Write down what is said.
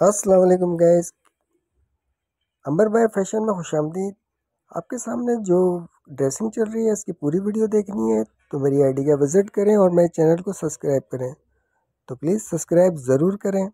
अस्सलाम वालेकुम गैस अंबर bye fashion में खुश आमदीद आपके सामने जो ड्रेसिंग चल रही है, इसकी पूरी वीडियो देखनी है तो मेरी आईडी का विज़िट करें और मेरे चैनल को सब्सक्राइब करें। तो प्लीज़ सब्सक्राइब ज़रूर करें।